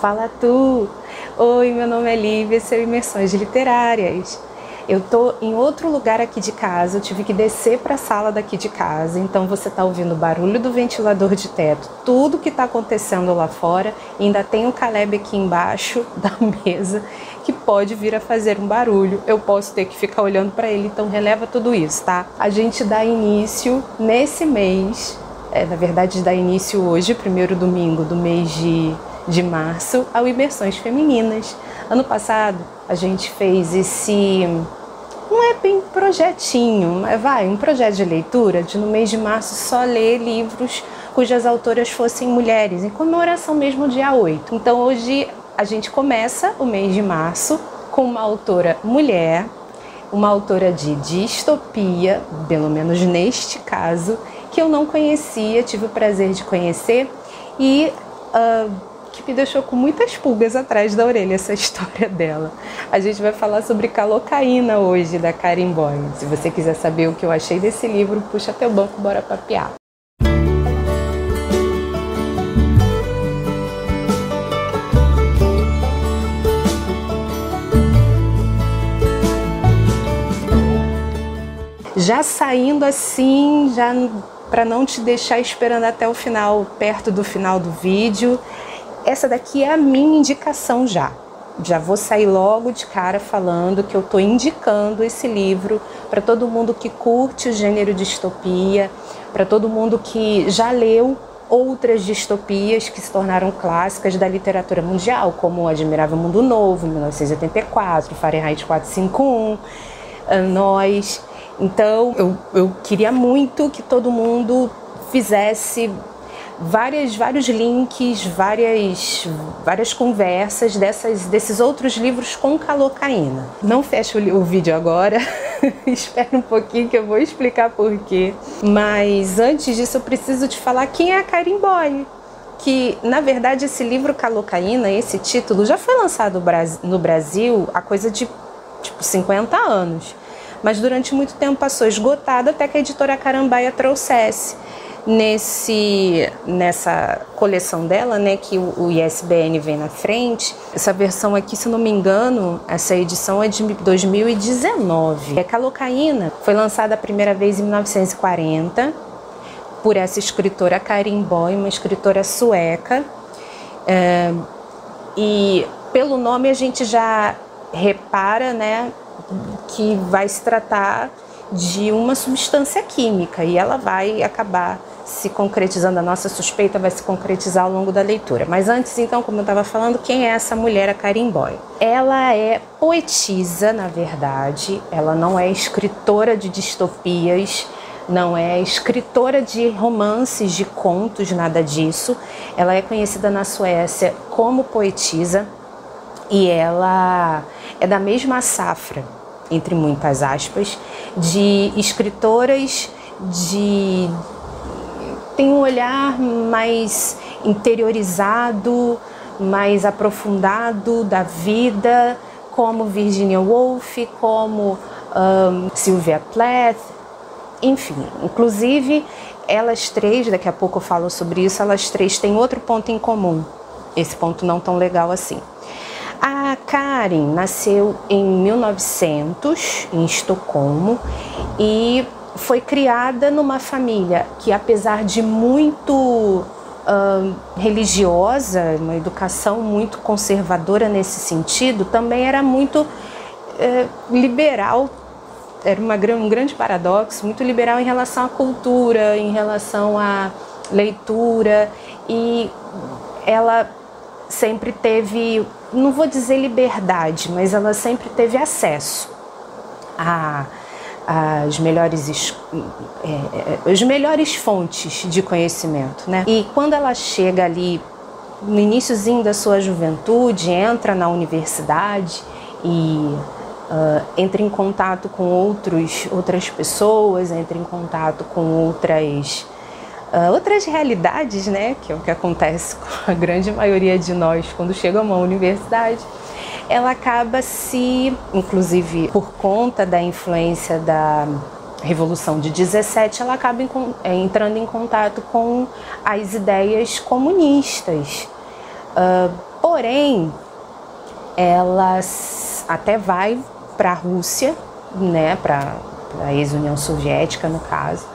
Fala tu! Oi, meu nome é Lívia, sou Imersões Literárias. Eu tô em outro lugar aqui de casa, eu tive que descer para a sala daqui de casa, então você tá ouvindo o barulho do ventilador de teto, tudo que tá acontecendo lá fora, ainda tem o Caleb aqui embaixo da mesa que pode vir a fazer um barulho. Eu posso ter que ficar olhando para ele, então releva tudo isso, tá? A gente dá início nesse mês, é, na verdade dá início hoje, primeiro domingo do mês de, de março, ao Imersões Femininas. Ano passado a gente fez esse não é bem projetinho, mas vai, um projeto de leitura de no mês de março só ler livros cujas autoras fossem mulheres, em comemoração mesmo ao dia 8. Então hoje a gente começa o mês de março com uma autora mulher, uma autora de distopia, pelo menos neste caso, que eu não conhecia, tive o prazer de conhecer e uh, que me deixou com muitas pulgas atrás da orelha essa história dela. A gente vai falar sobre Calocaína hoje, da Karen Boy. Se você quiser saber o que eu achei desse livro, puxa teu banco, bora papear. Já saindo assim, já para não te deixar esperando até o final, perto do final do vídeo, essa daqui é a minha indicação já. Já vou sair logo de cara falando que eu estou indicando esse livro para todo mundo que curte o gênero distopia, para todo mundo que já leu outras distopias que se tornaram clássicas da literatura mundial, como O Admirável Mundo Novo, 1984, Fahrenheit 451, Nós. Então, eu, eu queria muito que todo mundo fizesse várias, vários links, várias, várias conversas dessas, desses outros livros com calocaína. Não feche o, vídeo agora, espere um pouquinho que eu vou explicar por quê. Mas antes disso eu preciso te falar quem é a Karen Boy. Que na verdade esse livro Calocaína, esse título, já foi lançado no Brasil há coisa de tipo 50 anos. Mas durante muito tempo passou esgotado até que a editora Carambaia trouxesse nesse nessa coleção dela, né, que o, ISBN vem na frente. Essa versão aqui, se não me engano, essa edição é de 2019. É Calocaína foi lançada a primeira vez em 1940 por essa escritora Karin Boy, uma escritora sueca. É, e pelo nome a gente já repara, né, que vai se tratar de uma substância química e ela vai acabar se concretizando, a nossa suspeita vai se concretizar ao longo da leitura. Mas antes, então, como eu estava falando, quem é essa mulher, a Karim Boy? Ela é poetisa, na verdade, ela não é escritora de distopias, não é escritora de romances, de contos, nada disso. Ela é conhecida na Suécia como poetisa e ela é da mesma safra, entre muitas aspas, de escritoras de tem um olhar mais interiorizado, mais aprofundado da vida, como Virginia Woolf, como um, Sylvia Plath, enfim, inclusive elas três, daqui a pouco eu falo sobre isso, elas três têm outro ponto em comum, esse ponto não tão legal assim. Karen nasceu em 1900 em Estocolmo e foi criada numa família que, apesar de muito uh, religiosa, uma educação muito conservadora nesse sentido, também era muito uh, liberal. Era uma, um grande paradoxo, muito liberal em relação à cultura, em relação à leitura, e ela sempre teve, não vou dizer liberdade, mas ela sempre teve acesso a as melhores, é, é, as melhores fontes de conhecimento, né? E quando ela chega ali no iníciozinho da sua juventude, entra na universidade e uh, entra em contato com outros, outras pessoas, entra em contato com outras uh, outras realidades, né? Que é o que acontece com a grande maioria de nós quando chega a uma universidade ela acaba se, inclusive por conta da influência da Revolução de 17, ela acaba é, entrando em contato com as ideias comunistas. Uh, Porém, ela até vai para a Rússia, né, para a ex-União Soviética no caso.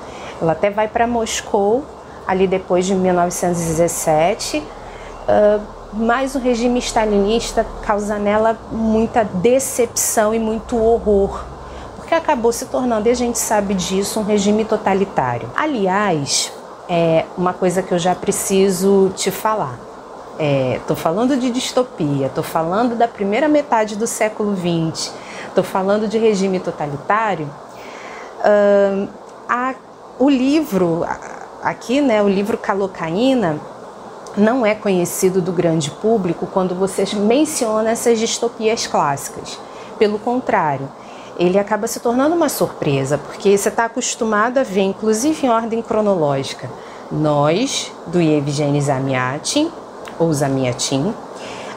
Ela até vai para Moscou ali depois de 1917, uh, mas o regime stalinista causa nela muita decepção e muito horror, porque acabou se tornando, e a gente sabe disso, um regime totalitário. Aliás, é uma coisa que eu já preciso te falar. Estou é, falando de distopia, estou falando da primeira metade do século XX, estou falando de regime totalitário. Uh, a, o livro, aqui, né, o livro Calocaína, não é conhecido do grande público quando você menciona essas distopias clássicas. Pelo contrário, ele acaba se tornando uma surpresa, porque você está acostumado a ver, inclusive em ordem cronológica, Nós, do Yevgeny Zamyatin, ou Zamyatin,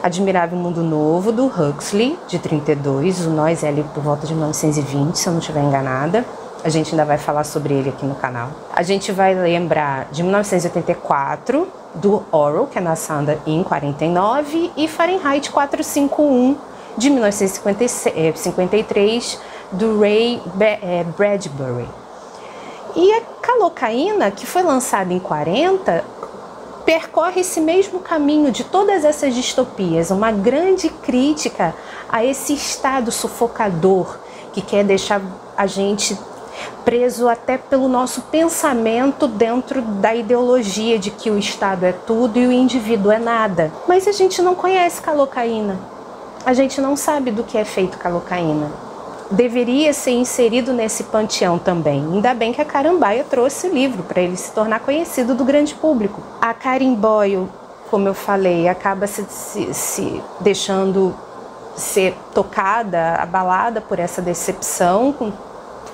Admirável Mundo Novo, do Huxley, de 32, o Nós é ali por volta de 1920, se eu não estiver enganada. A gente ainda vai falar sobre ele aqui no canal. A gente vai lembrar de 1984, do Orwell, que é nascida em 49, e Fahrenheit 451, de 1953, do Ray eh, Bradbury. E a calocaína, que foi lançada em 40, percorre esse mesmo caminho de todas essas distopias, uma grande crítica a esse estado sufocador que quer deixar a gente preso até pelo nosso pensamento dentro da ideologia de que o Estado é tudo e o indivíduo é nada. Mas a gente não conhece calocaína. A gente não sabe do que é feito calocaína. Deveria ser inserido nesse panteão também. Ainda bem que a Carambaia trouxe o livro para ele se tornar conhecido do grande público. A Karen Boyle, como eu falei, acaba se, se, se deixando ser tocada, abalada por essa decepção com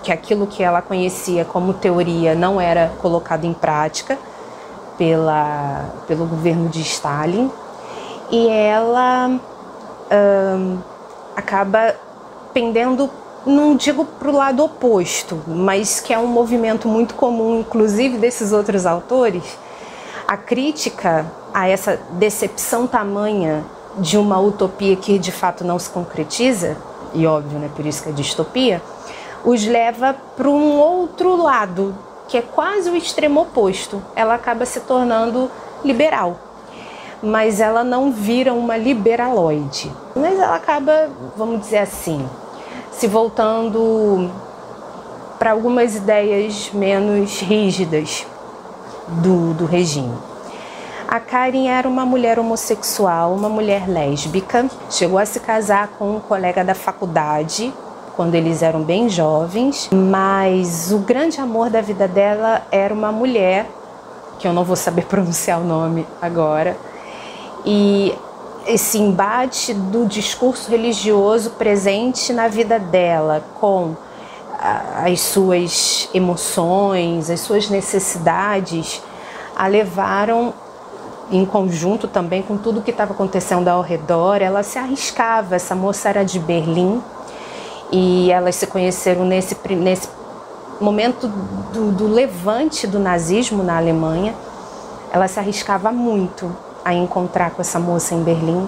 que aquilo que ela conhecia como teoria não era colocado em prática pela, pelo governo de Stalin. E ela acaba pendendo, não digo para o lado oposto, mas que é um movimento muito comum, inclusive desses outros autores, a crítica a essa decepção tamanha de uma utopia que de fato não se concretiza, e óbvio, né, por isso que é distopia, os leva para um outro lado, que é quase o extremo oposto. Ela acaba se tornando liberal, mas ela não vira uma liberaloide. Mas ela acaba, vamos dizer assim, se voltando para algumas ideias menos rígidas do, do regime. A Karen era uma mulher homossexual, uma mulher lésbica, chegou a se casar com um colega da faculdade quando eles eram bem jovens, mas o grande amor da vida dela era uma mulher, que eu não vou saber pronunciar o nome agora, e esse embate do discurso religioso presente na vida dela com as suas emoções, as suas necessidades, a levaram em conjunto também com tudo que estava acontecendo ao redor, ela se arriscava. Essa moça era de Berlim, e elas se conheceram nesse, nesse momento do, do levante do nazismo na Alemanha. Ela se arriscava muito a encontrar com essa moça em Berlim.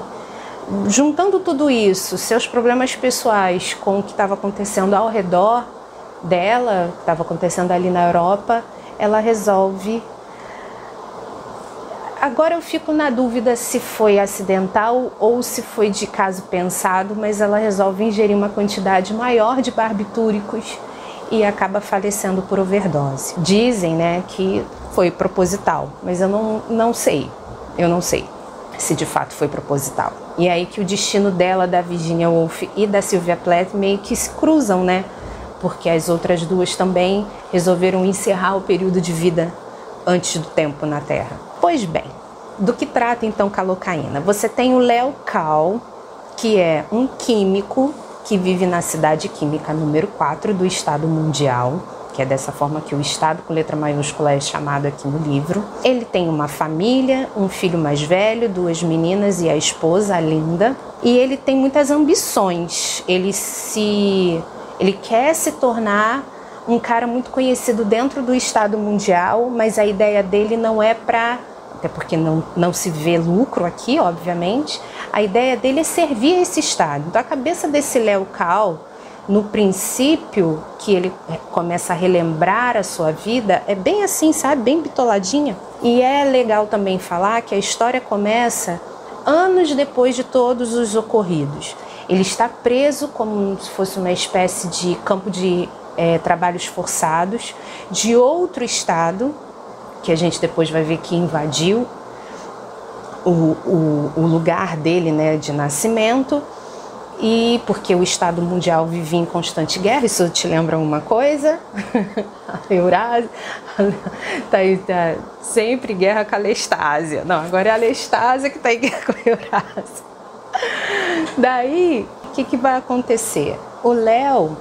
Juntando tudo isso, seus problemas pessoais com o que estava acontecendo ao redor dela, estava acontecendo ali na Europa, ela resolve Agora eu fico na dúvida se foi acidental ou se foi de caso pensado, mas ela resolve ingerir uma quantidade maior de barbitúricos e acaba falecendo por overdose. Dizem, né, que foi proposital, mas eu não, não sei. Eu não sei se de fato foi proposital. E é aí que o destino dela, da Virginia Woolf e da Sylvia Plath meio que se cruzam, né? Porque as outras duas também resolveram encerrar o período de vida antes do tempo na Terra. Pois bem, do que trata então calocaína? Você tem o Léo Cal, que é um químico que vive na cidade química número 4 do Estado Mundial, que é dessa forma que o Estado com letra maiúscula é chamado aqui no livro. Ele tem uma família, um filho mais velho, duas meninas e a esposa, a Linda. E ele tem muitas ambições. Ele se ele quer se tornar um cara muito conhecido dentro do Estado Mundial, mas a ideia dele não é para até porque não, não se vê lucro aqui, obviamente. A ideia dele é servir esse Estado. Então, a cabeça desse Léo Cal, no princípio, que ele começa a relembrar a sua vida, é bem assim, sabe? Bem bitoladinha. E é legal também falar que a história começa anos depois de todos os ocorridos. Ele está preso como se fosse uma espécie de campo de é, trabalhos forçados de outro estado, que a gente depois vai ver que invadiu o, o, o lugar dele né, de nascimento e porque o Estado Mundial vivia em constante guerra, isso te lembra alguma coisa? a Eurásia, tá, tá, sempre guerra com a Lestásia. Não, agora é a Lestásia que está em guerra com a Eurásia. Daí, o que, que vai acontecer? O Léo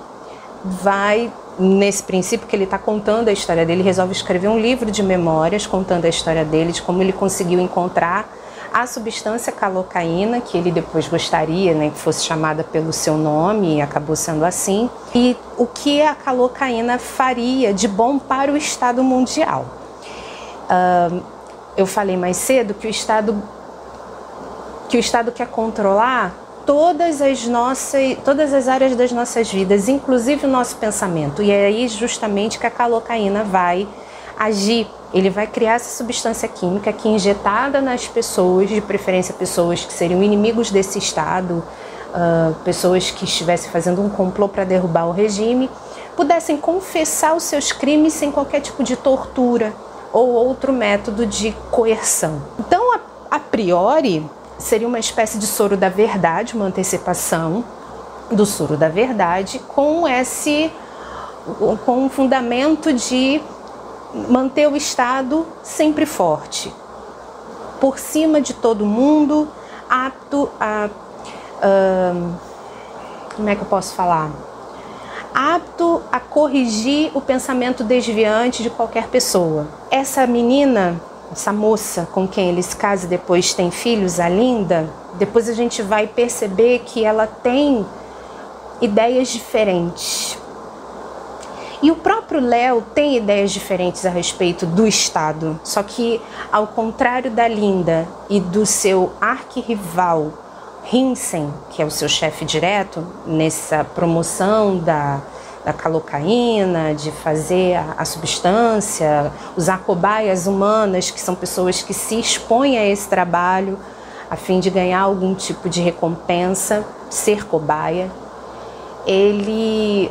vai, nesse princípio que ele está contando a história dele, resolve escrever um livro de memórias contando a história dele, de como ele conseguiu encontrar a substância calocaína, que ele depois gostaria né, que fosse chamada pelo seu nome e acabou sendo assim, e o que a calocaína faria de bom para o Estado mundial. Uh, eu falei mais cedo que o Estado que o Estado quer controlar todas as nossas, todas as áreas das nossas vidas, inclusive o nosso pensamento. E é aí justamente que a calocaína vai agir ele vai criar essa substância química que, injetada nas pessoas, de preferência pessoas que seriam inimigos desse Estado, uh, pessoas que estivessem fazendo um complô para derrubar o regime, pudessem confessar os seus crimes sem qualquer tipo de tortura ou outro método de coerção. Então, a, a priori, seria uma espécie de soro da verdade, uma antecipação do soro da verdade, com esse com um fundamento de manter o Estado sempre forte, por cima de todo mundo, apto a. Uh, como é que eu posso falar? Apto a corrigir o pensamento desviante de qualquer pessoa. Essa menina, essa moça com quem ele se casa e depois tem filhos, a Linda, depois a gente vai perceber que ela tem ideias diferentes. E o próprio Léo tem ideias diferentes a respeito do Estado, só que, ao contrário da Linda e do seu arquirrival Hinsen, que é o seu chefe direto, nessa promoção da, da calocaína, de fazer a, a, substância, usar cobaias humanas, que são pessoas que se expõem a esse trabalho a fim de ganhar algum tipo de recompensa, ser cobaia. Ele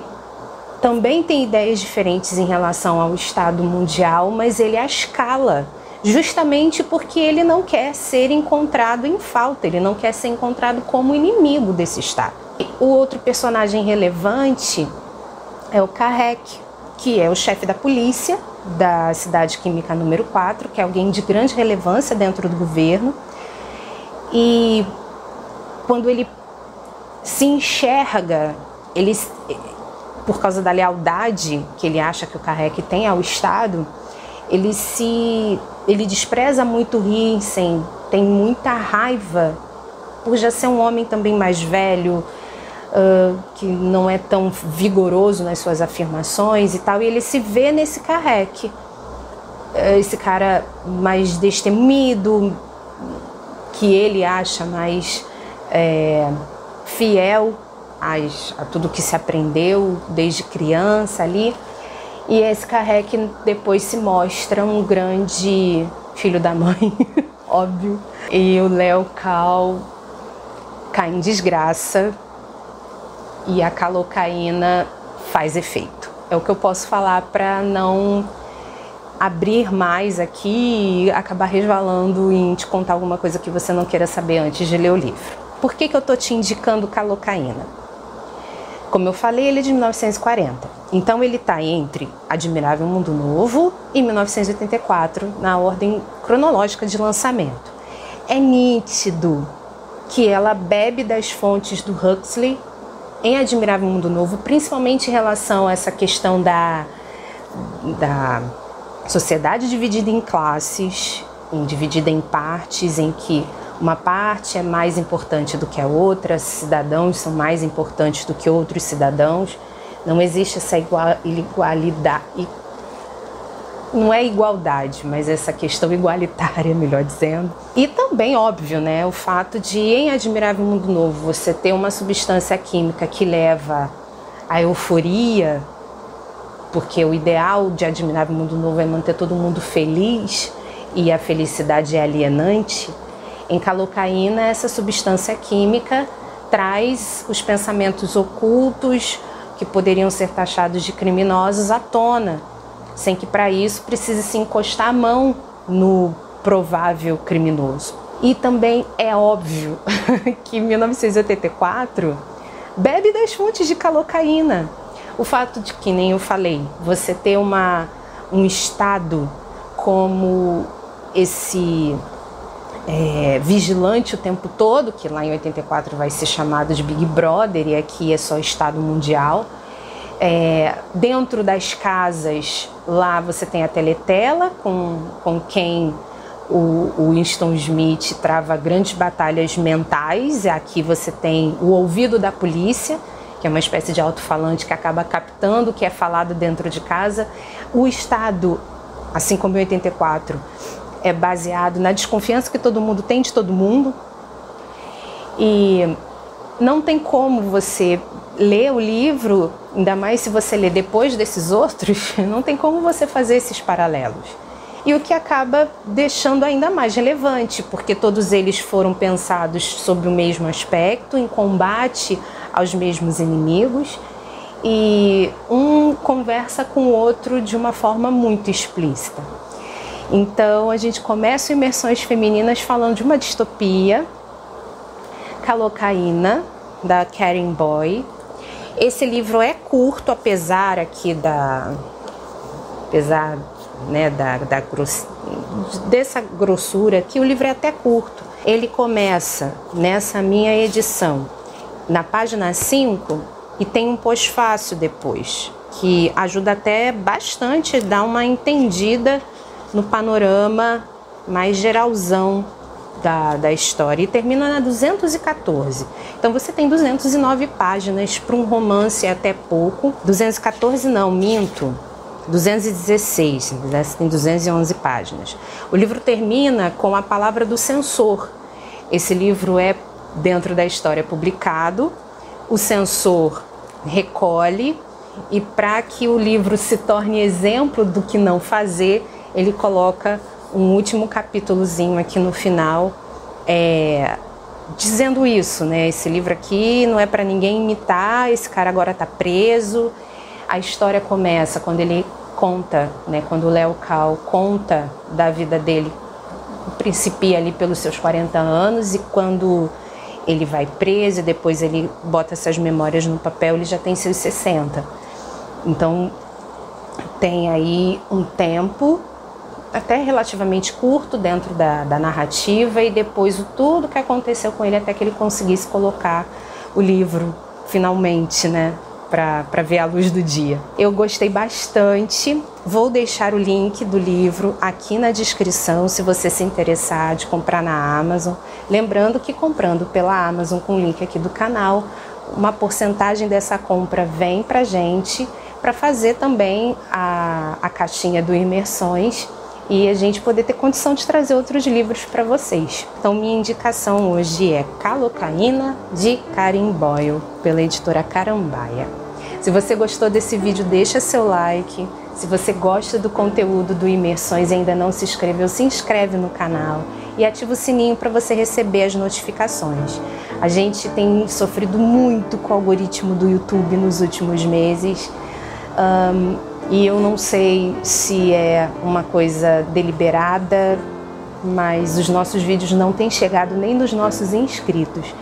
também tem ideias diferentes em relação ao Estado mundial, mas ele a escala, justamente porque ele não quer ser encontrado em falta, ele não quer ser encontrado como inimigo desse Estado. O outro personagem relevante é o Karek, que é o chefe da polícia da cidade química número 4, que é alguém de grande relevância dentro do governo. E quando ele se enxerga, ele, por causa da lealdade que ele acha que o Karek tem ao Estado, ele se ele despreza muito Rinsen, tem muita raiva por já ser um homem também mais velho, uh, que não é tão vigoroso nas suas afirmações e tal, e ele se vê nesse Karek, uh, esse cara mais destemido, que ele acha mais é, fiel as, a tudo que se aprendeu desde criança ali. E esse Karek depois se mostra um grande filho da mãe, óbvio. E o Léo Cal cai em desgraça e a calocaína faz efeito. É o que eu posso falar para não abrir mais aqui e acabar resvalando em te contar alguma coisa que você não queira saber antes de ler o livro. Por que, que eu tô te indicando calocaína? Como eu falei, ele é de 1940. Então ele está entre Admirável Mundo Novo e 1984, na ordem cronológica de lançamento. É nítido que ela bebe das fontes do Huxley em Admirável Mundo Novo, principalmente em relação a essa questão da, da sociedade dividida em classes, dividida em partes, em que uma parte é mais importante do que a outra, cidadãos são mais importantes do que outros cidadãos. Não existe essa igualdade. Não é igualdade, mas essa questão igualitária, melhor dizendo. E também, óbvio, né, o fato de em Admirável Mundo Novo você ter uma substância química que leva à euforia, porque o ideal de Admirável Mundo Novo é manter todo mundo feliz e a felicidade é alienante. Em calocaína, essa substância química traz os pensamentos ocultos que poderiam ser taxados de criminosos à tona sem que para isso precise se encostar a mão no provável criminoso. E também é óbvio que em 1984 bebe das fontes de calocaína. O fato de que, nem eu falei, você ter uma, um estado como esse é, vigilante o tempo todo, que lá em 84 vai ser chamado de Big Brother e aqui é só estado mundial é, dentro das casas, lá você tem a teletela, com, com quem o, o Winston Smith trava grandes batalhas mentais. Aqui você tem o ouvido da polícia, que é uma espécie de alto-falante que acaba captando o que é falado dentro de casa. O Estado, assim como em 84, é baseado na desconfiança que todo mundo tem de todo mundo. E não tem como você ler o livro, ainda mais se você ler depois desses outros, não tem como você fazer esses paralelos. E o que acaba deixando ainda mais relevante, porque todos eles foram pensados sobre o mesmo aspecto, em combate aos mesmos inimigos, e um conversa com o outro de uma forma muito explícita. Então a gente começa Imersões Femininas falando de uma distopia, Calocaína, da Karen Boy, esse livro é curto, apesar aqui da. Apesar né, da, da gross, dessa grossura que o livro é até curto. Ele começa nessa minha edição, na página 5, e tem um pós-fácil depois, que ajuda até bastante a dar uma entendida no panorama mais geralzão da, da história e termina na 214. Então você tem 209 páginas para um romance até pouco. 214 não, minto. 216, tem 211 páginas. O livro termina com a palavra do censor. Esse livro é dentro da história publicado. O censor recolhe e para que o livro se torne exemplo do que não fazer, ele coloca um último capítulozinho aqui no final, é, dizendo isso, né? Esse livro aqui não é para ninguém imitar, esse cara agora está preso. A história começa quando ele conta, né? Quando o Léo Cal conta da vida dele, principia ali pelos seus 40 anos e quando ele vai preso e depois ele bota essas memórias no papel, ele já tem seus 60. Então tem aí um tempo até relativamente curto dentro da, da narrativa e depois o tudo que aconteceu com ele até que ele conseguisse colocar o livro finalmente, né, para ver a luz do dia. Eu gostei bastante. Vou deixar o link do livro aqui na descrição se você se interessar de comprar na Amazon. Lembrando que comprando pela Amazon com o link aqui do canal, uma porcentagem dessa compra vem para gente para fazer também a, a caixinha do Imersões e a gente poder ter condição de trazer outros livros para vocês. Então, minha indicação hoje é Calocaína de Karen Boyle, pela editora Carambaia. Se você gostou desse vídeo, deixa seu like. Se você gosta do conteúdo do Imersões e ainda não se inscreveu, se inscreve no canal e ativa o sininho para você receber as notificações. A gente tem sofrido muito com o algoritmo do YouTube nos últimos meses. Um, e eu não sei se é uma coisa deliberada, mas os nossos vídeos não têm chegado nem nos nossos inscritos.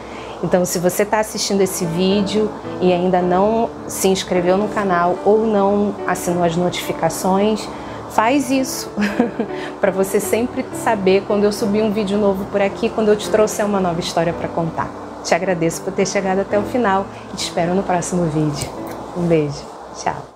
Então, se você está assistindo esse vídeo e ainda não se inscreveu no canal ou não assinou as notificações, faz isso para você sempre saber quando eu subir um vídeo novo por aqui, quando eu te trouxer uma nova história para contar. Te agradeço por ter chegado até o final e te espero no próximo vídeo. Um beijo. Tchau.